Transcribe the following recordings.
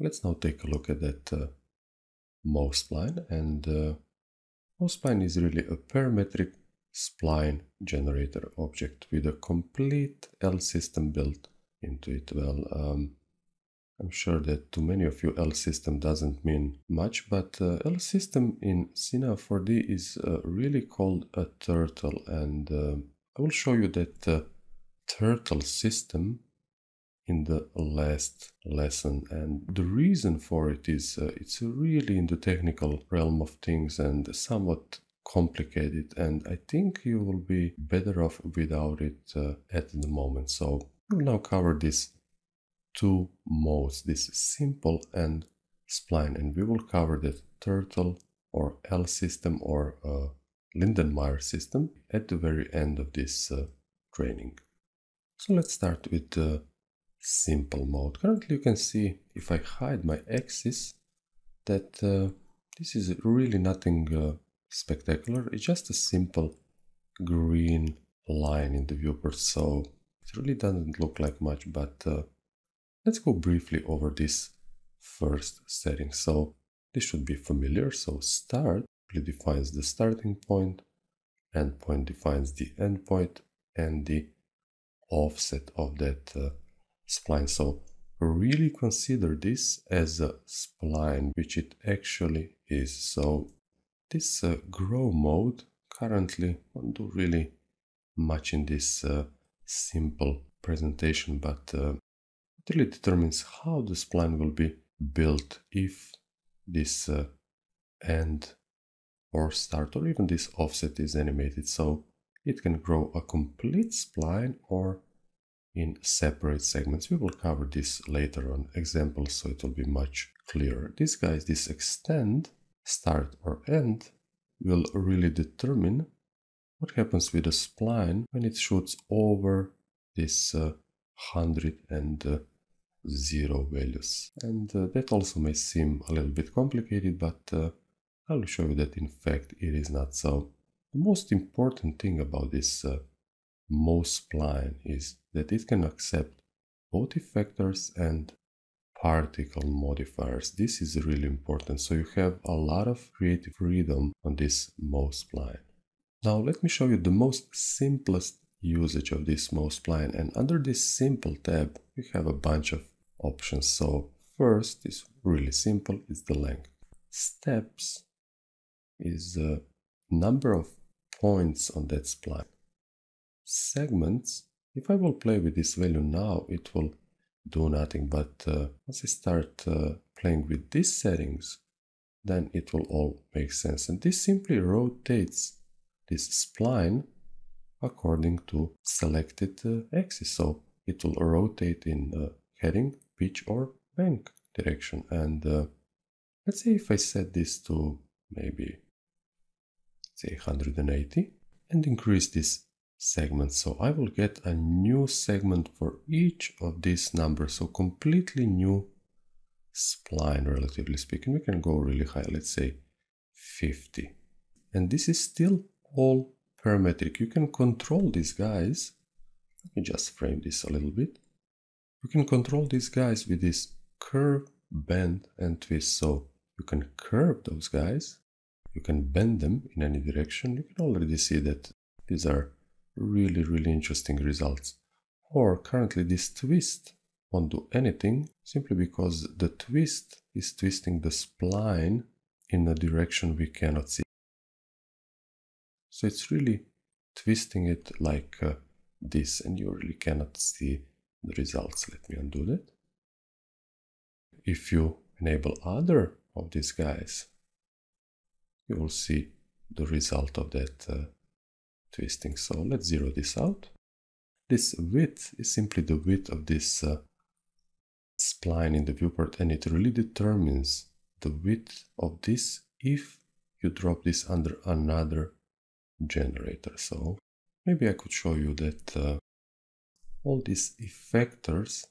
Let's now take a look at that uh, MoSpline and uh, MoSpline is really a parametric spline generator object with a complete L system built into it. Well, um, I'm sure that to many of you L system doesn't mean much, but uh, L system in Cinema 4D is uh, really called a turtle and uh, I will show you that uh, turtle system in the last lesson and the reason for it is uh, it's really in the technical realm of things and somewhat complicated and I think you will be better off without it uh, at the moment. So we'll now cover this two modes, this simple and spline and we will cover the turtle or L system or uh, Lindenmayer system at the very end of this uh, training. So let's start with the simple mode. Currently you can see if I hide my axis that uh, this is really nothing uh, spectacular. It's just a simple green line in the viewport so it really doesn't look like much but uh, let's go briefly over this first setting. So this should be familiar. So start defines the starting point, endpoint defines the endpoint and the offset of that uh, spline. So really consider this as a spline, which it actually is. So this uh, grow mode currently won't do really much in this uh, simple presentation, but uh, it really determines how the spline will be built if this uh, end or start or even this offset is animated. So it can grow a complete spline or in separate segments. We will cover this later on examples so it will be much clearer. This guys, this extend, start or end will really determine what happens with the spline when it shoots over this uh, 100 and uh, 0 values. And uh, that also may seem a little bit complicated, but uh, I'll show you that in fact it is not so. The most important thing about this MoSpline is that it can accept both effectors and particle modifiers. This is really important, so you have a lot of creative freedom on this MoSpline. Now let me show you the most simplest usage of this MoSpline and under this simple tab we have a bunch of options. So first is really simple, is the length. Steps is the number of points on that spline segments, if I will play with this value now, it will do nothing. But uh, once I start uh, playing with these settings, then it will all make sense. And this simply rotates this spline according to selected uh, axis. So it will rotate in uh, heading, pitch or bank direction. And uh, let's say if I set this to maybe say 180 and increase this segments. So I will get a new segment for each of these numbers. So completely new spline, relatively speaking. We can go really high, let's say 50. And this is still all parametric. You can control these guys. Let me just frame this a little bit. You can control these guys with this curve, bend, and twist. So you can curve those guys. You can bend them in any direction. You can already see that these are really, really interesting results. Or currently this twist won't do anything simply because the twist is twisting the spline in a direction we cannot see. So it's really twisting it like uh, this and you really cannot see the results. Let me undo that. If you enable other of these guys, you will see the result of that uh, twisting. So let's zero this out. This width is simply the width of this uh, spline in the viewport and it really determines the width of this if you drop this under another generator. So maybe I could show you that uh, all these effectors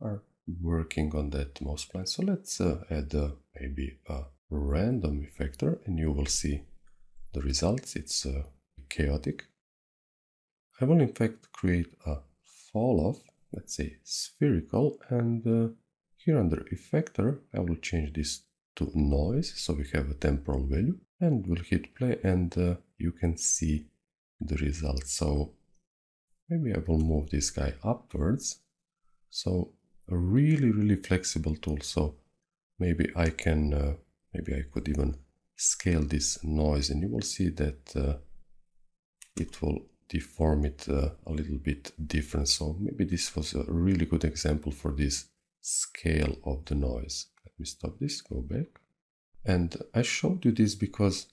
are working on that MoSpline. So let's uh, add uh, maybe a random effector and you will see the results. It's uh, chaotic. I will in fact create a fall off, let's say spherical, and uh, here under effector, I will change this to noise, so we have a temporal value, and we'll hit play and uh, you can see the result. So maybe I will move this guy upwards. So a really, really flexible tool. So maybe I can, uh, maybe I could even scale this noise and you will see that uh, it will deform it uh, a little bit different. So maybe this was a really good example for this scale of the noise. Let me stop this, go back. And I showed you this because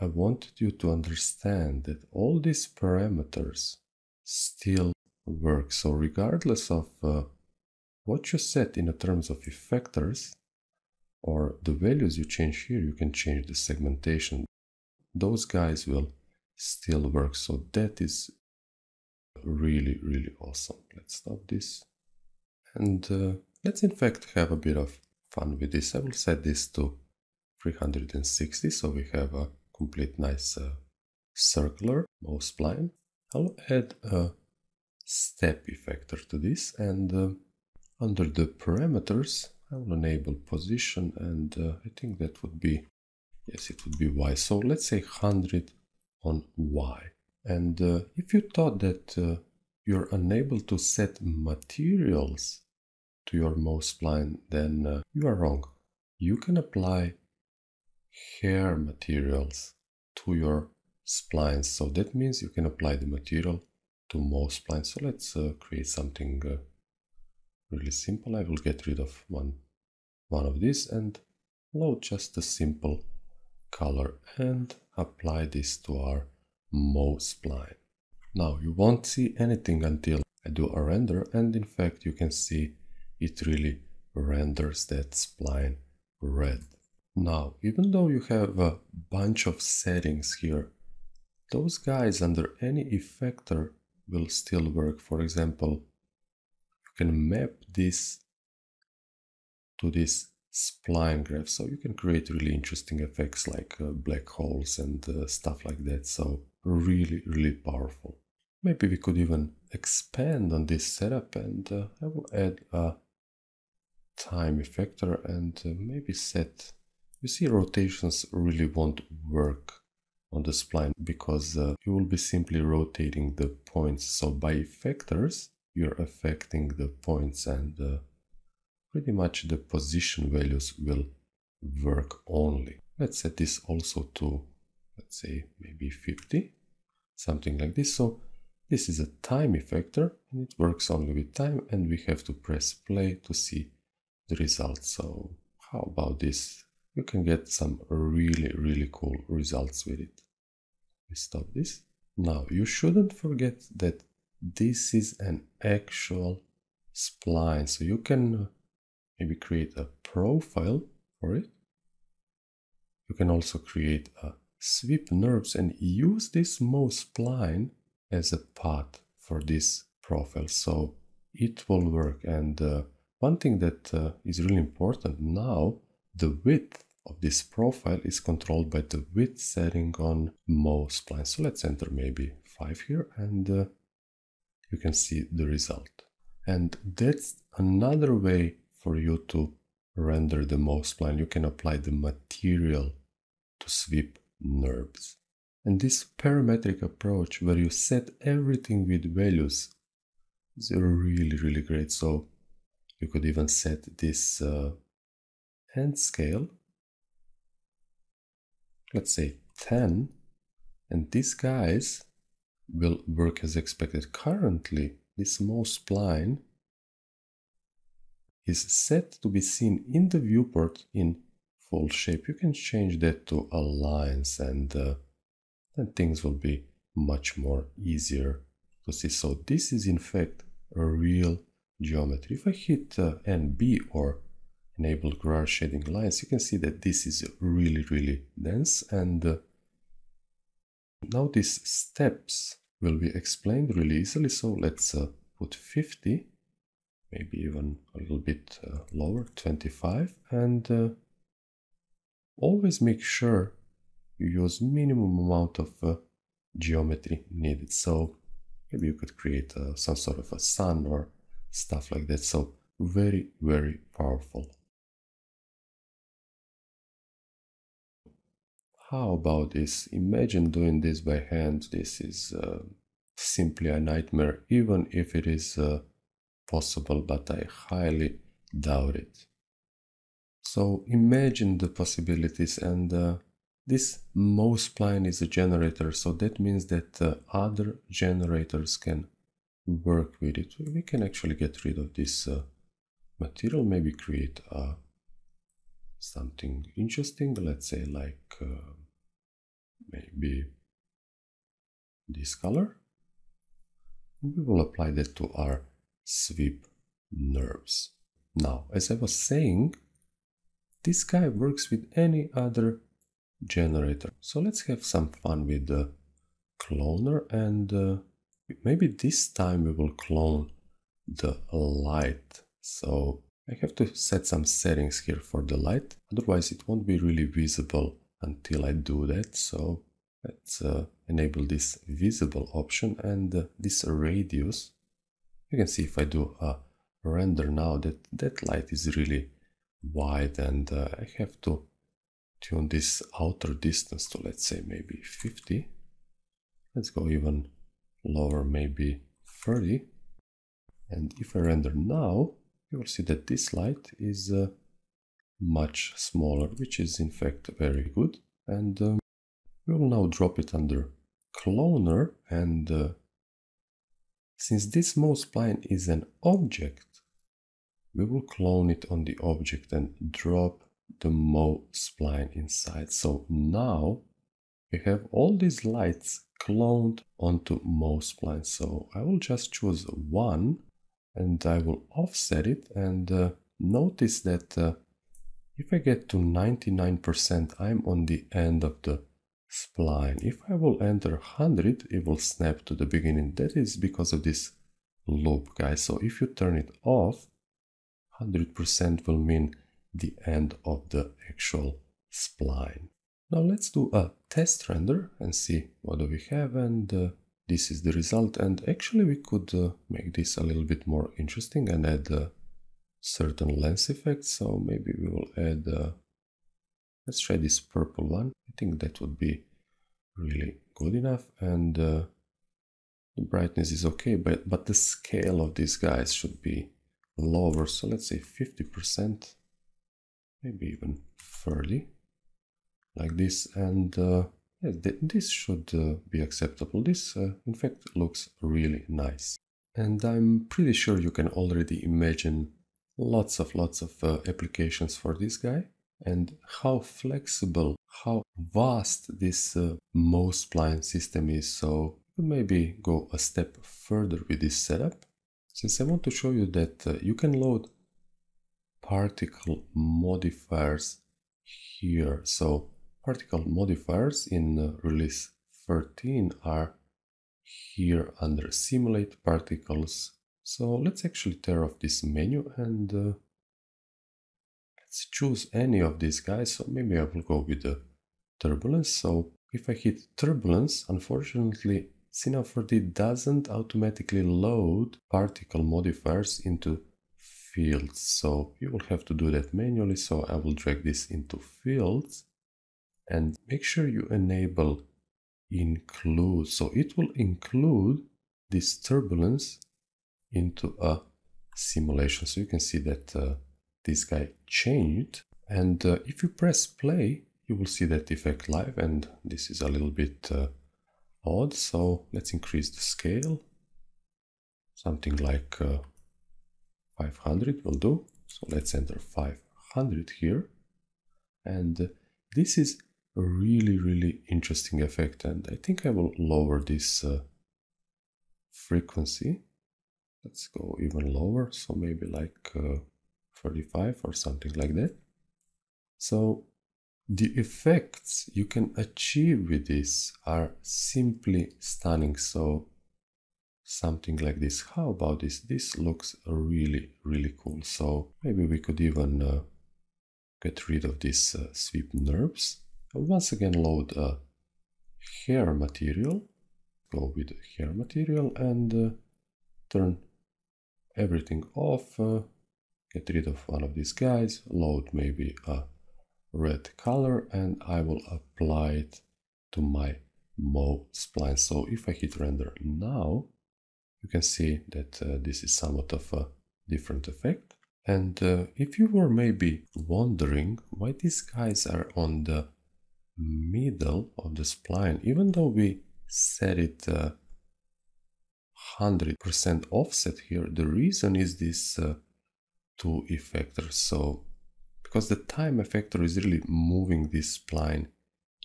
I wanted you to understand that all these parameters still work. So regardless of uh, what you set in terms of effectors or the values you change here, you can change the segmentation. Those guys will still works. So that is really, really awesome. Let's stop this. And uh, let's in fact have a bit of fun with this. I will set this to 360 so we have a complete nice uh, circular MoSpline. I'll add a step effector to this and uh, under the parameters I will enable position and uh, I think that would be yes it would be Y so let's say 100 on Y. and uh, if you thought that uh, you're unable to set materials to your MoSpline then uh, you are wrong you can apply hair materials to your splines. So that means you can apply the material to most splines. So let's uh, create something uh, really simple. I will get rid of one, one of these and load just a simple color and apply this to our MoSpline. Now you won't see anything until I do a render and in fact you can see it really renders that spline red. Now, even though you have a bunch of settings here, those guys under any effector will still work. For example, you can map this to this spline graph, so you can create really interesting effects like uh, black holes and uh, stuff like that. So really, really powerful. Maybe we could even expand on this setup and uh, I will add a time effector and uh, maybe set you see rotations really won't work on the spline because uh, you will be simply rotating the points. So by effectors, you're affecting the points and uh, pretty much the position values will work only. Let's set this also to, let's say, maybe 50, something like this. So this is a time effector and it works only with time and we have to press play to see the results. So how about this you can get some really, really cool results with it. We stop this. Now, you shouldn't forget that this is an actual spline. So you can maybe create a profile for it. You can also create a sweep NURBS and use this MoSpline as a path for this profile. So it will work. And uh, one thing that uh, is really important now, the width of this profile is controlled by the width setting on MoSpline. So let's enter maybe 5 here and uh, you can see the result. And that's another way for you to render the MoSpline. You can apply the material to sweep NURBS. And this parametric approach where you set everything with values is really, really great. So you could even set this uh, hand scale let's say 10, and these guys will work as expected. Currently, this MoSpline is set to be seen in the viewport in full shape. You can change that to aligns and uh, things will be much more easier to see. So this is in fact a real geometry. If I hit uh, NB or enable Gouraud shading lines, you can see that this is really, really dense. And uh, now these steps will be explained really easily. So let's uh, put 50, maybe even a little bit uh, lower, 25. And uh, always make sure you use minimum amount of uh, geometry needed. So maybe you could create uh, some sort of a sun or stuff like that. So very, very powerful. How about this? Imagine doing this by hand. This is uh, simply a nightmare, even if it is uh, possible, but I highly doubt it. So imagine the possibilities and uh, this MoSpline is a generator, so that means that uh, other generators can work with it. We can actually get rid of this uh, material, maybe create uh, something interesting, let's say like uh, maybe this color. We will apply that to our sweep NURBS. Now, as I was saying, this guy works with any other generator. So let's have some fun with the cloner and uh, maybe this time we will clone the light. So I have to set some settings here for the light, otherwise it won't be really visible until I do that. So let's uh, enable this visible option and uh, this radius. You can see if I do a render now that that light is really wide and uh, I have to tune this outer distance to let's say maybe 50 let's go even lower maybe 30 and if I render now you will see that this light is uh, much smaller which is in fact very good. And um, we will now drop it under cloner and uh, since this MoSpline is an object we will clone it on the object and drop the Mo spline inside. So now we have all these lights cloned onto Mo spline. So I will just choose one and I will offset it and uh, notice that uh, if I get to 99% I'm on the end of the spline. If I will enter 100 it will snap to the beginning. That is because of this loop guys. So if you turn it off 100% will mean the end of the actual spline. Now let's do a test render and see what do we have and uh, this is the result and actually we could uh, make this a little bit more interesting and add uh, certain lens effects so maybe we will add uh, let's try this purple one. I think that would be really good enough. And uh, the brightness is okay but but the scale of these guys should be lower. So let's say 50% maybe even 30 like this. And uh, yeah, th this should uh, be acceptable. This uh, in fact looks really nice. And I'm pretty sure you can already imagine lots of lots of uh, applications for this guy and how flexible how vast this uh, MoSpline system is so maybe go a step further with this setup since I want to show you that uh, you can load particle modifiers here. So particle modifiers in uh, release 13 are here under simulate particles. So let's actually tear off this menu and uh, let's choose any of these guys. So maybe I will go with the turbulence. So if I hit turbulence, unfortunately Cinema4D doesn't automatically load particle modifiers into fields, so you will have to do that manually, so I will drag this into fields and make sure you enable include, so it will include this turbulence into a simulation. So you can see that uh, this guy changed and uh, if you press play, you will see that effect live and this is a little bit uh, odd, so let's increase the scale. Something like uh, 500 will do. So let's enter 500 here. And this is a really, really interesting effect. And I think I will lower this uh, frequency. Let's go even lower. So maybe like uh, 35 or something like that. So the effects you can achieve with this are simply stunning. So something like this. How about this? This looks really, really cool. So maybe we could even uh, get rid of this uh, sweep NURBS. Once again, load a hair material. Go with hair material and uh, turn everything off. Uh, get rid of one of these guys, load maybe a red color and I will apply it to my Mo spline. So if I hit render now, you can see that uh, this is somewhat of a different effect. And uh, if you were maybe wondering why these guys are on the middle of the spline, even though we set it uh, 100% offset here, the reason is this uh, two effectors. So, because the time effector is really moving this spline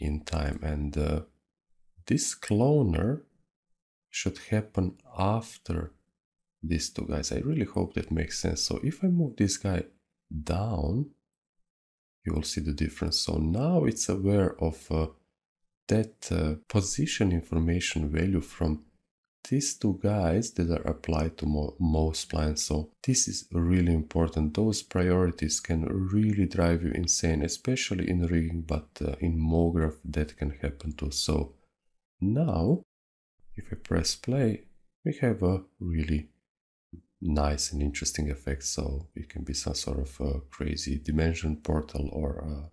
in time and uh, this cloner should happen after these two guys. I really hope that makes sense. So if I move this guy down, you will see the difference. So now it's aware of uh, that uh, position information value from these two guys that are applied to mo most splines. So this is really important. Those priorities can really drive you insane, especially in rigging, but uh, in MoGraph that can happen too. So now, if I press play, we have a really nice and interesting effect. So it can be some sort of a crazy dimension portal or a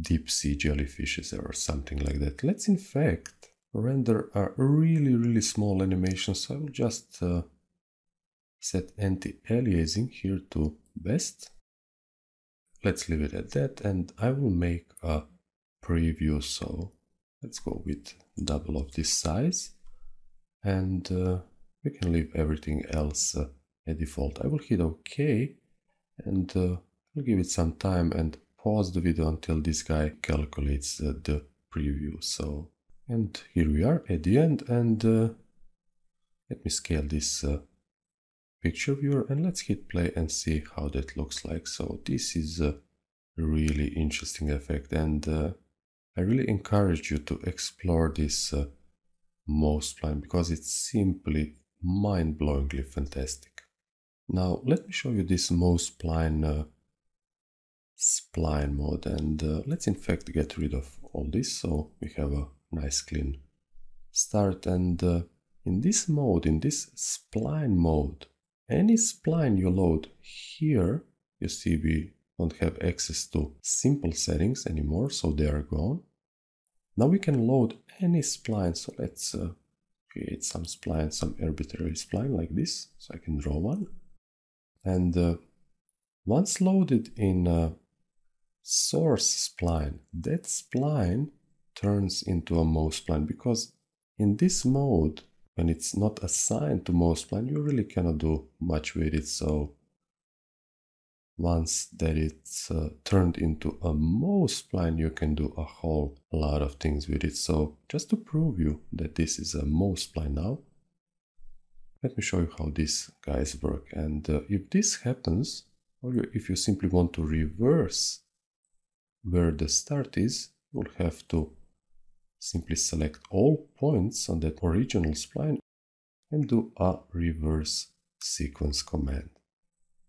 deep sea jellyfishes or something like that. Let's in fact render a really, really small animation. So I will just uh, set anti-aliasing here to best. Let's leave it at that and I will make a preview. So let's go with double of this size and uh, we can leave everything else uh, at default. I will hit OK and uh, I'll give it some time and pause the video until this guy calculates uh, the preview. So, and here we are at the end and uh, let me scale this uh, picture viewer and let's hit play and see how that looks like. So this is a really interesting effect and uh, I really encourage you to explore this uh, Mo spline because it's simply mind-blowingly fantastic. Now let me show you this Mo spline uh, spline mode and uh, let's in fact get rid of all this so we have a nice clean start and uh, in this mode, in this spline mode, any spline you load here, you see we don't have access to simple settings anymore, so they are gone. Now we can load any spline, so let's uh, create some spline, some arbitrary spline like this, so I can draw one. And uh, once loaded in a source spline, that spline turns into a Mo spline because in this mode, when it's not assigned to Mo spline, you really cannot do much with it. So once that it's uh, turned into a Mo spline, you can do a whole lot of things with it. So just to prove you that this is a Mo spline now, let me show you how these guys work. And uh, if this happens, or you, if you simply want to reverse where the start is, you'll have to simply select all points on that original spline and do a reverse sequence command.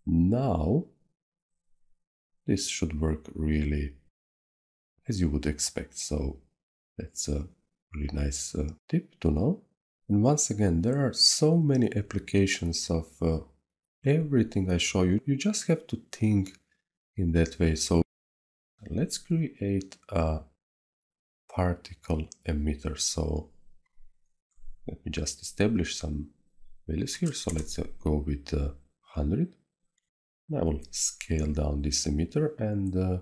Now this should work really as you would expect. So that's a really nice uh, tip to know. And once again, there are so many applications of uh, everything I show you. You just have to think in that way. So let's create a particle emitter. So let me just establish some values here. So let's uh, go with uh, 100. I will scale down this emitter and uh,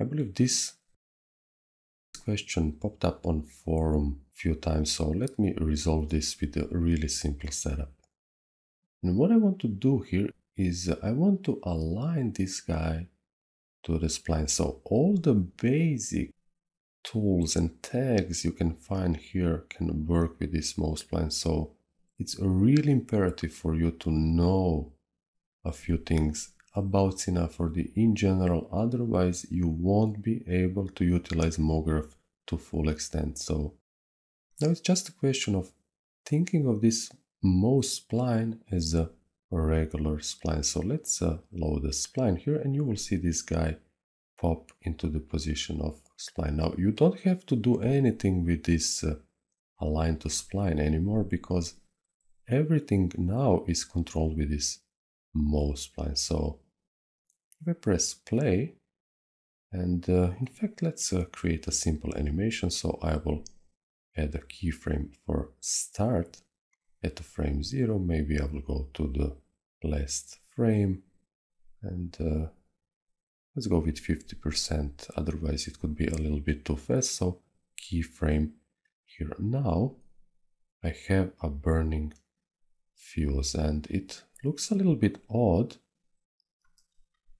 I believe this question popped up on forum a few times so let me resolve this with a really simple setup. And what I want to do here is I want to align this guy to the spline so all the basic tools and tags you can find here can work with this Mo spline so it's really imperative for you to know a few things about Cinema4D in general, otherwise you won't be able to utilize MoGraph to full extent. So now it's just a question of thinking of this Mo spline as a regular spline. So let's uh, load the spline here and you will see this guy pop into the position of spline. Now you don't have to do anything with this uh, align to spline anymore because everything now is controlled with this MoSpline. So if I press play, and uh, in fact, let's uh, create a simple animation. So I will add a keyframe for start at frame zero. Maybe I will go to the last frame and uh, let's go with 50%. Otherwise it could be a little bit too fast. So keyframe here. Now I have a burning fuse and it looks a little bit odd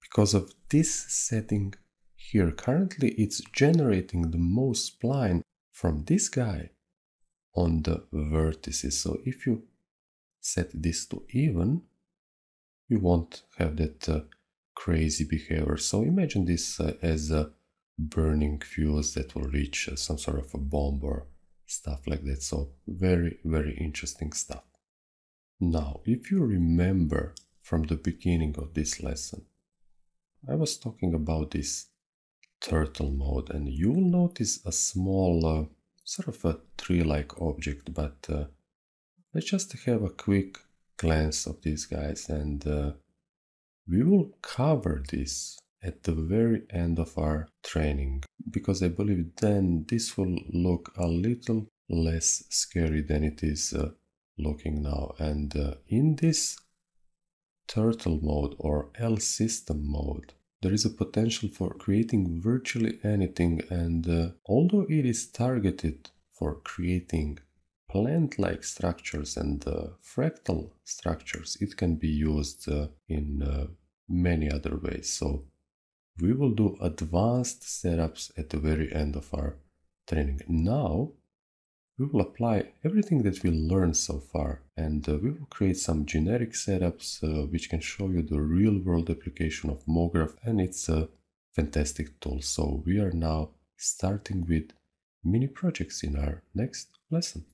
because of this setting here. Currently it's generating the Mo spline from this guy on the vertices. So if you set this to even, you won't have that uh, crazy behavior. So imagine this uh, as a burning fuse that will reach uh, some sort of a bomb or stuff like that. So very, very interesting stuff. Now, if you remember from the beginning of this lesson, I was talking about this turtle mode and you will notice a small uh, sort of a tree-like object, but uh, let's just have a quick glance of these guys and uh, we will cover this at the very end of our training because I believe then this will look a little less scary than it is uh, looking now. And uh, in this turtle mode or L system mode there is a potential for creating virtually anything. And uh, although it is targeted for creating plant-like structures and uh, fractal structures, it can be used uh, in uh, many other ways. So we will do advanced setups at the very end of our training. Now we will apply everything that we learned so far and uh, we will create some generic setups uh, which can show you the real world application of MoGraph and it's a fantastic tool. So we are now starting with mini projects in our next lesson.